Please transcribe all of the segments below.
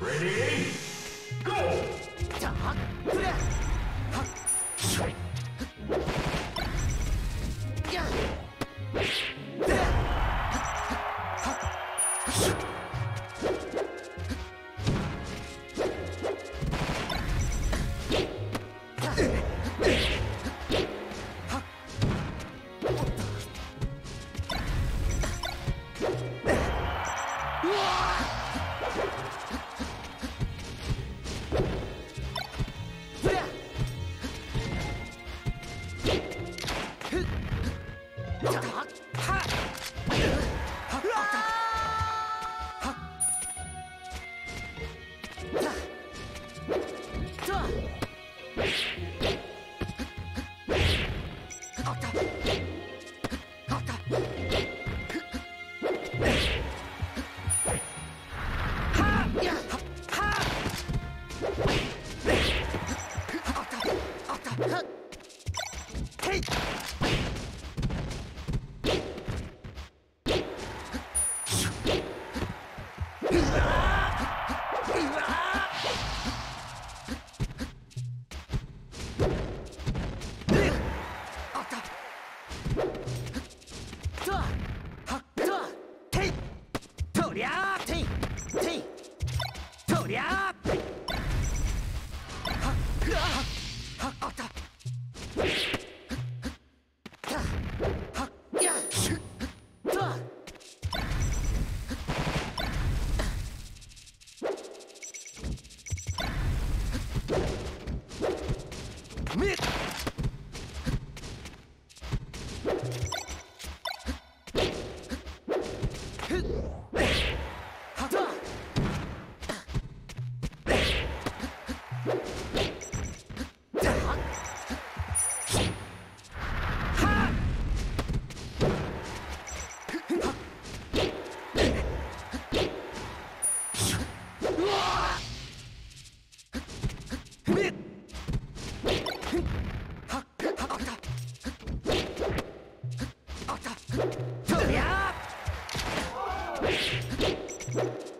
Ready? Go! Mit! Let's go.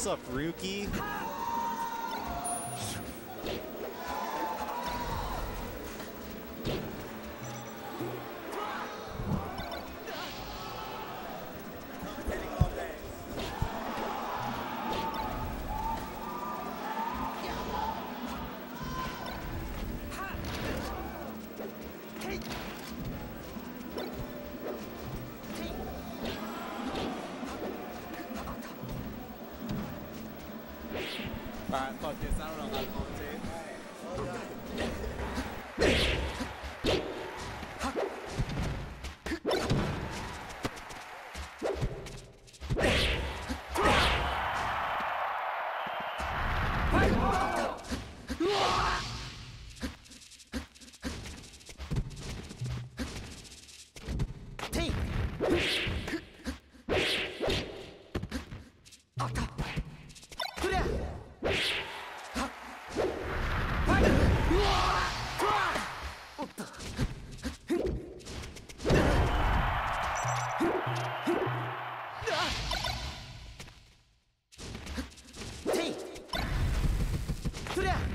What's up, Ruki. No, que estaban すりゃ。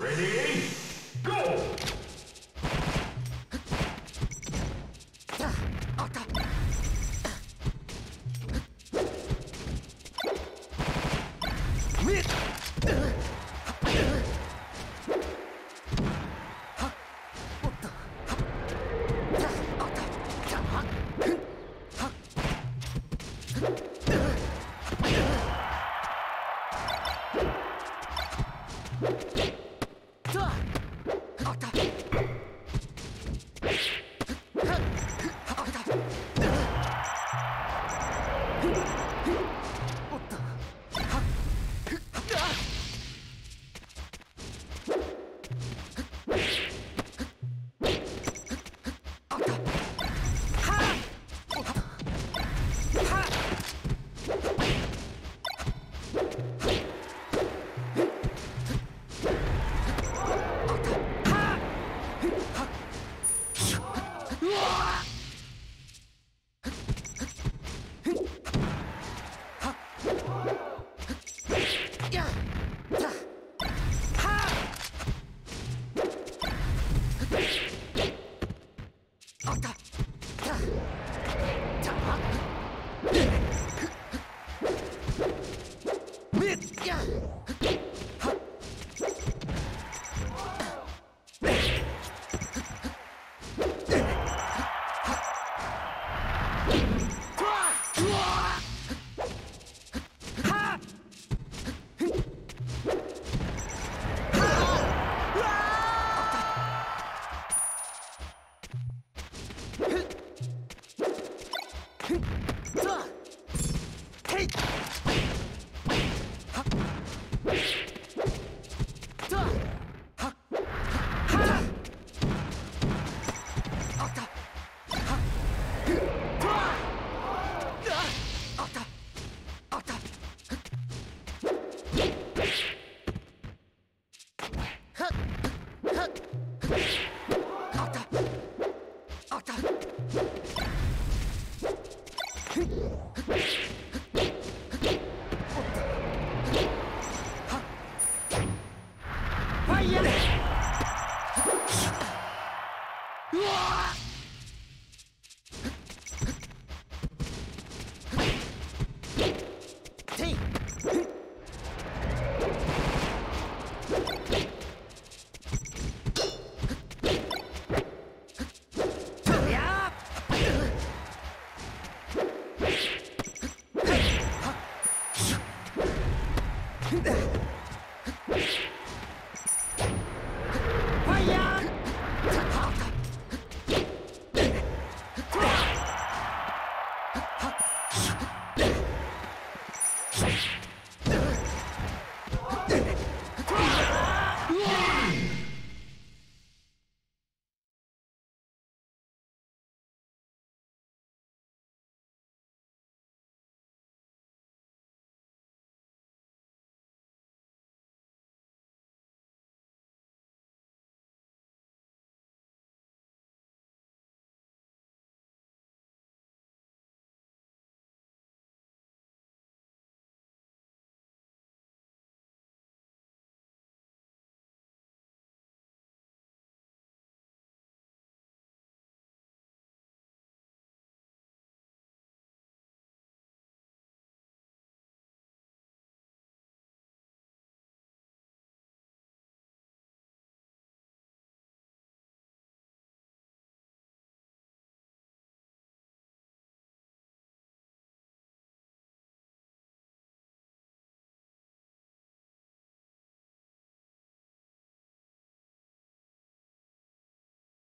レディーゴー Hit! Yeah.